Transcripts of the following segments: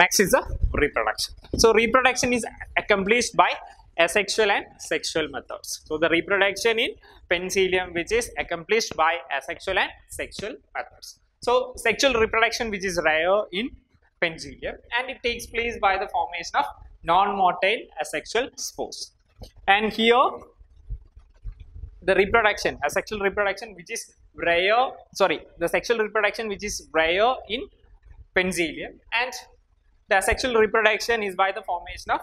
Next is the reproduction. So reproduction is accomplished by asexual and sexual methods. So the reproduction in penicillium which is accomplished by asexual and sexual methods. So sexual reproduction which is rare in penicillium and it takes place by the formation of non-motile asexual spores. And here the reproduction, asexual reproduction which is rare, sorry, the sexual reproduction which is rare in penicillium and the asexual reproduction is by the formation of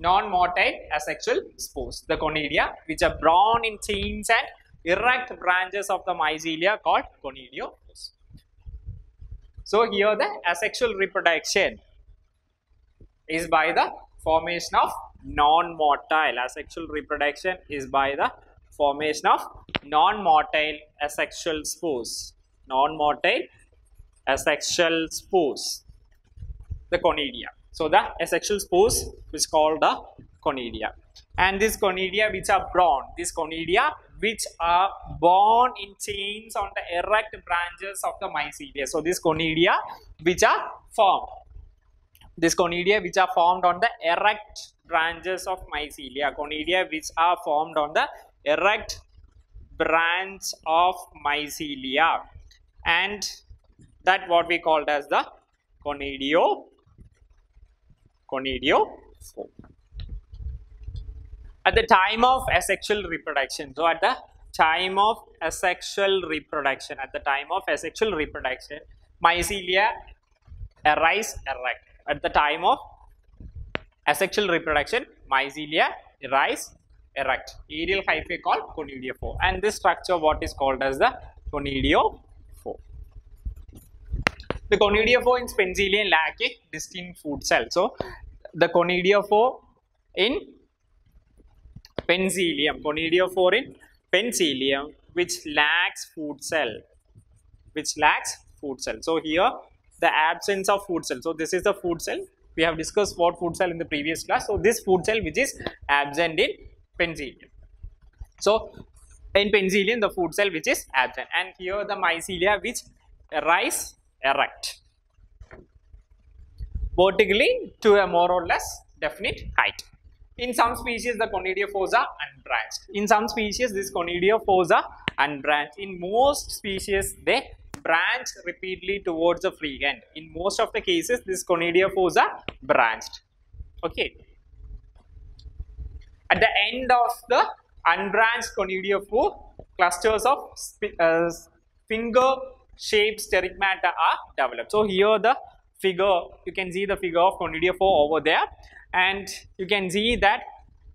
non-motile asexual spores, the conidia, which are brown in chains and erect branches of the mycelia called conidiophores. So here the asexual reproduction is by the formation of non-motile. Asexual reproduction is by the formation of non-motile asexual spores. Non-motile asexual spores, the conidia. So the asexual spores is called the conidia. And these conidia which are brown, these conidia which are borne in chains on the erect branches of the mycelia. So these conidia which are formed. These conidia which are formed on the erect branches of mycelia. Conidia which are formed on the erect branch of mycelia. And that what we called as the conidio conidiophore. At the time of asexual reproduction, so at the time of asexual reproduction, at the time of asexual reproduction, mycelia arise erect. At the time of asexual reproduction, mycelia arise erect. Aerial hyphae called conidiophore, and this structure what is called as the conidiophore. The conidiophore in penicillium lack a distinct foot cell. So, the conidia conidiophore in penicillium, conidiophore in penicillium which lacks foot cell, which lacks foot cell. So, here the absence of foot cell. So, this is the foot cell. We have discussed what foot cell in the previous class. So, this foot cell which is absent in penicillium. So, in penicillium the foot cell which is absent and here the mycelia which rise erect vertically to a more or less definite height. In some species, the conidiophores are unbranched. In some species, these conidiophores are unbranched. In most species, they branch repeatedly towards the free end. In most of the cases, these conidiophores are branched. Okay. At the end of the unbranched conidiophore, clusters of uh, finger-shaped sterigmata are developed. So, here the figure you can see the figure of conidia conidiophore over there. And you can see that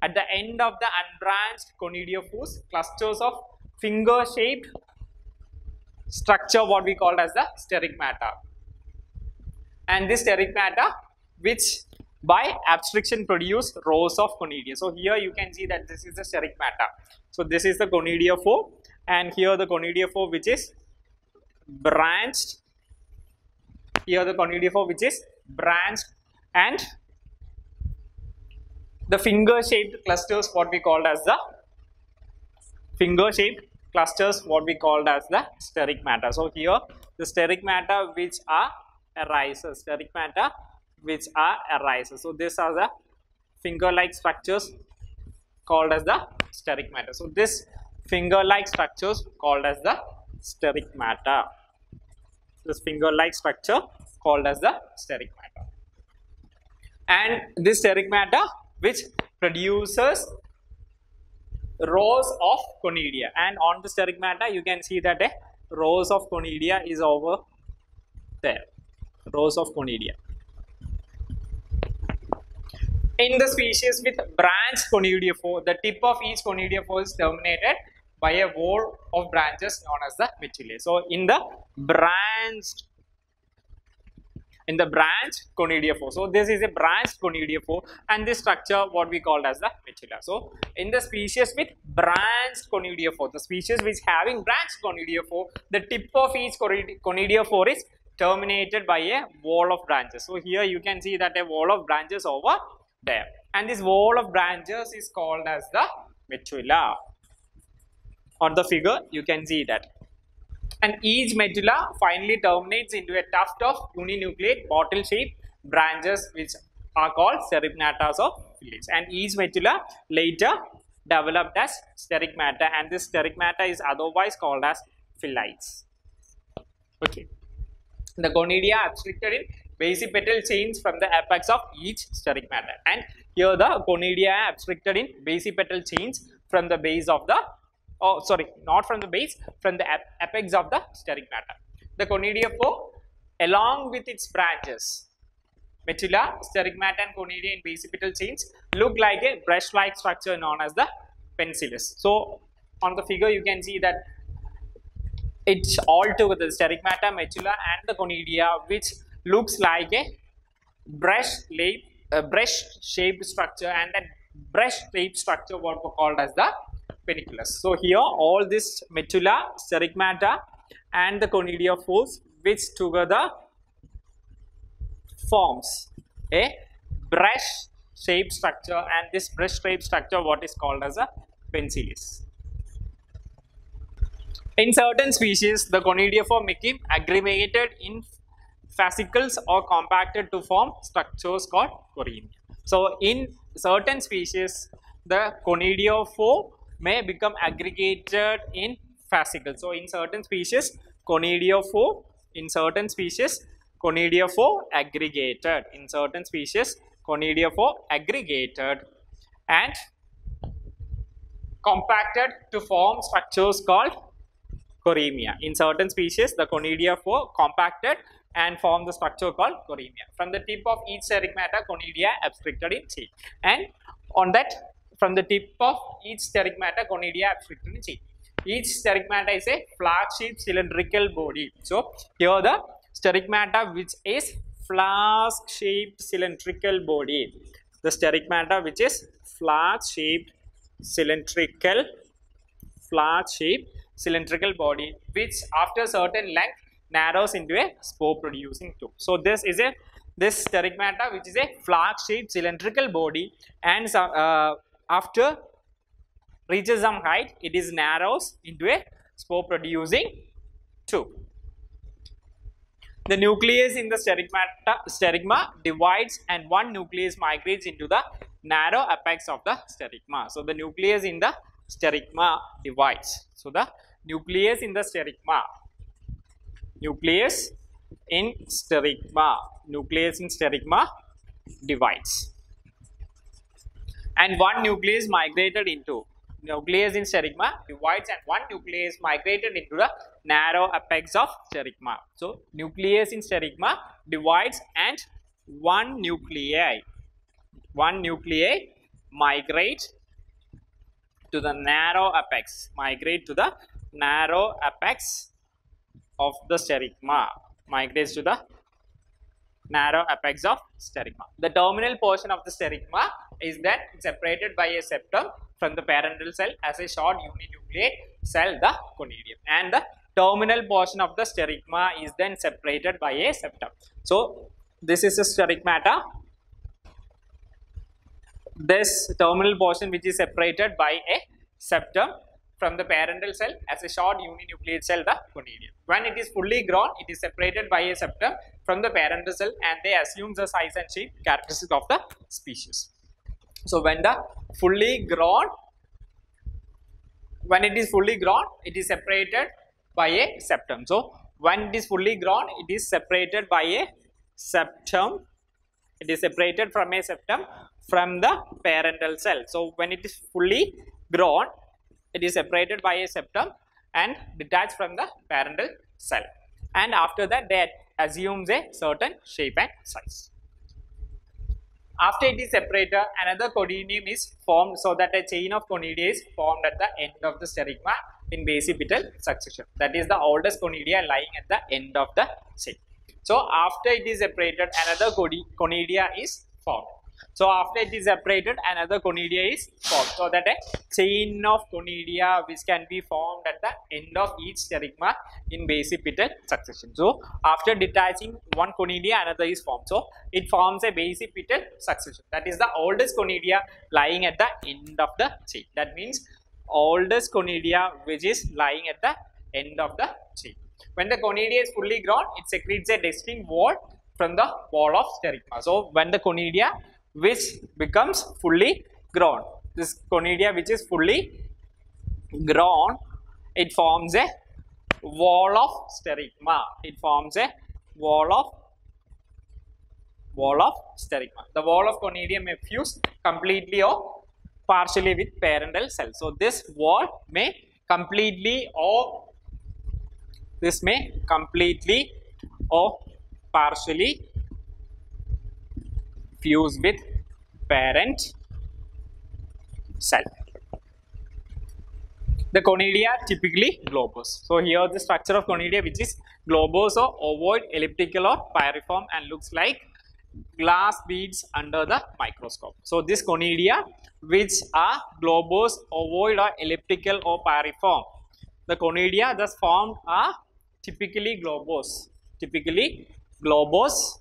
at the end of the unbranched conidia conidiophores clusters of finger shaped structure what we called as the sterigmata and this sterigmata which by abstriction produce rows of conidia. So here you can see that this is the sterigmata so this is the conidia conidiophore and here the conidia conidiophore which is branched here the conidiophore which is branched and the finger shaped clusters what we called as the finger shaped clusters what we called as the sterigmata. so here the sterigmata which are arises sterigmata which are arises so these are the finger like structures called as the sterigmata. so this finger like structures called as the sterigmata this finger like structure called as the sterigmata and this sterigmata which produces rows of conidia and on the sterigmata you can see that a rows of conidia is over there. Rows of conidia in the species with branched conidiophore the tip of each conidiophore is terminated by a wall of branches known as the metulae so in the branched in the branched conidiophore. So this is a branched conidiophore and this structure what we called as the metula. So in the species with branched conidiophore, the species which having branched conidiophore, the tip of each conidiophore is terminated by a wall of branches. So here you can see that a wall of branches over there and this wall of branches is called as the metula. On the figure you can see that and each metula finally terminates into a tuft of uninucleate bottle shaped branches which are called sterigmata of fillets and each metula later developed as sterigmata and this sterigmata is otherwise called as phyllites. Okay. The conidia abstricted in basipetal chains from the apex of each sterigmata and here the conidia abstricted in basipetal chains from the base of the oh sorry not from the base from the ap apex of the sterigmata. The conidia conidiophore along with its branches metula, sterigmata and conidia in basipetal chains look like a brush-like structure known as the penicillus. So on the figure you can see that it's all together the sterigmata, metula and the conidia which looks like a brush shape, a brush shaped structure and that brush shaped structure what we called as the pedunculus. So here all this metula, sterigmata and the conidiophores which together forms a brush shaped structure and this brush shaped structure what is called as a penicillus. In certain species, the conidiophore became aggregated in fascicles or compacted to form structures called coremia. So, in certain species, the conidiophore may become aggregated in fascicles. So, in certain species, conidiophore, in certain species, conidiophore aggregated, in certain species, conidiophore aggregated and compacted to form structures called coremia. In certain species, the conidiophore compacted and form the structure called coremia. From the tip of each sterigmata, conidia abstricted in chain. And on that, from the tip of each sterigmata, conidia chain. Each sterigmata is a flask-shaped cylindrical body. So, here the sterigmata which is flask-shaped cylindrical body. The sterigmata which is flat-shaped cylindrical flask-shaped cylindrical body which after a certain length narrows into a spore producing tube. So this is a this sterigmata which is a flask shaped cylindrical body and some, uh, after reaches some height it is narrows into a spore producing tube. The nucleus in the sterigma divides and one nucleus migrates into the narrow apex of the sterigma. So, the nucleus in the sterigma divides. So, the nucleus in the sterigma nucleus in sterigma nucleus in sterigma divides and one nucleus migrated into nucleus in sterigma divides and one nucleus migrated into the narrow apex of sterigma so nucleus in sterigma divides and one nuclei one nuclei migrate to the narrow apex migrate to the narrow apex of the sterigma migrates to the narrow apex of sterigma. The terminal portion of the sterigma is then separated by a septum from the parental cell as a short uninucleate cell, the conidium. And the terminal portion of the sterigma is then separated by a septum. So, this is a sterigmata. This terminal portion which is separated by a septum from the parental cell as a short uninucleate cell, the conidium. When it is fully grown, it is separated by a septum from the parental cell and they assume the size and shape characteristic of the species. So, when the fully grown, when it is fully grown, it is separated by a septum. So, when it is fully grown, it is separated by a septum. It is separated from a septum from the parental cell. So, when it is fully grown, it is separated by a septum and detached from the parental cell and after that they assumes a certain shape and size. After it is separated, another conidium is formed so that a chain of conidia is formed at the end of the sterigma in basipetal succession. That is the oldest conidia lying at the end of the chain. So, after it is separated, another conidia is formed. So after it is separated, another conidia is formed. So that a chain of conidia which can be formed at the end of each sterigma in basipetal succession. So after detaching one conidia, another is formed. So it forms a basipetal succession. That is the oldest conidia lying at the end of the chain. That means oldest conidia which is lying at the end of the chain. When the conidia is fully grown, it secretes a distinct wall from the wall of sterigma. So when the conidia which becomes fully grown, this conidia which is fully grown, it forms a wall of sterigma. It forms a wall of wall of sterigma. The wall of conidia may fuse completely or partially with parental cells. So this wall may completely or this may completely or partially fuse with parent cell. The conidia typically globose. So here the structure of conidia which is globose or ovoid, elliptical or pyriform and looks like glass beads under the microscope. So this conidia which are globose, ovoid or elliptical or pyriform. The conidia thus formed are typically globose. Typically globose,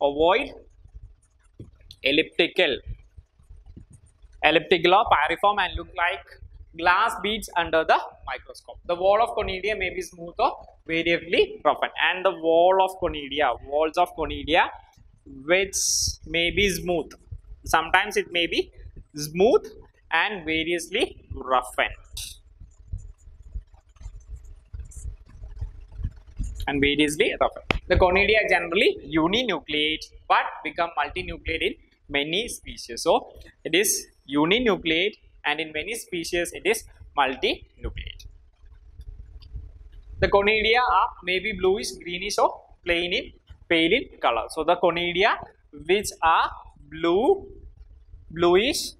ovoid, elliptical, elliptical or pyriform and look like glass beads under the microscope. The wall of conidia may be smooth or variably roughened and the wall of conidia, walls of conidia which may be smooth. Sometimes it may be smooth and variously roughened. And variously roughened. The conidia generally uninucleate but become multinucleate in many species. So it is uninucleate and in many species it is multinucleate. The conidia are maybe bluish, greenish or plain in pale in color. So the conidia which are blue, bluish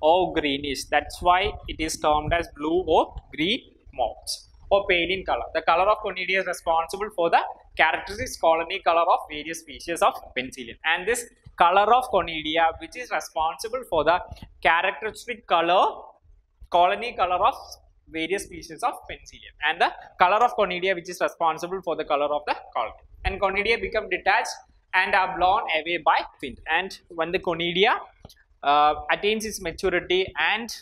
or greenish. That's why it is termed as blue or green moths or pale in color. The color of conidia is responsible for the characteristic colony color of various species of penicillium. And this color of conidia which is responsible for the characteristic color colony color of various species of penicillium and the color of conidia which is responsible for the color of the colony. And conidia become detached and are blown away by wind. And when the conidia uh, attains its maturity and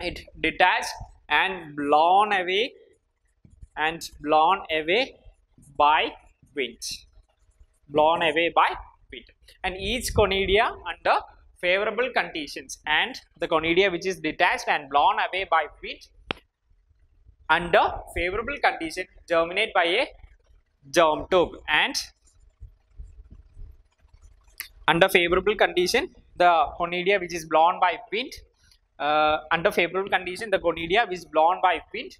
it detached and blown away and blown away by wind. Blown away by wind. And each conidia under favorable conditions. And the conidia which is detached and blown away by wind under favorable condition germinate by a germ tube. And under favorable condition the conidia which is blown by wind uh, under favorable condition the conidia which is blown by wind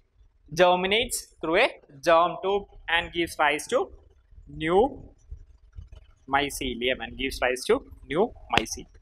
germinates through a germ tube and gives rise to new mycelium and gives rise to new mycelium